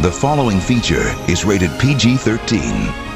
The following feature is rated PG 13.